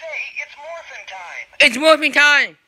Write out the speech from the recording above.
say it's morphin' time. It's morphin' time.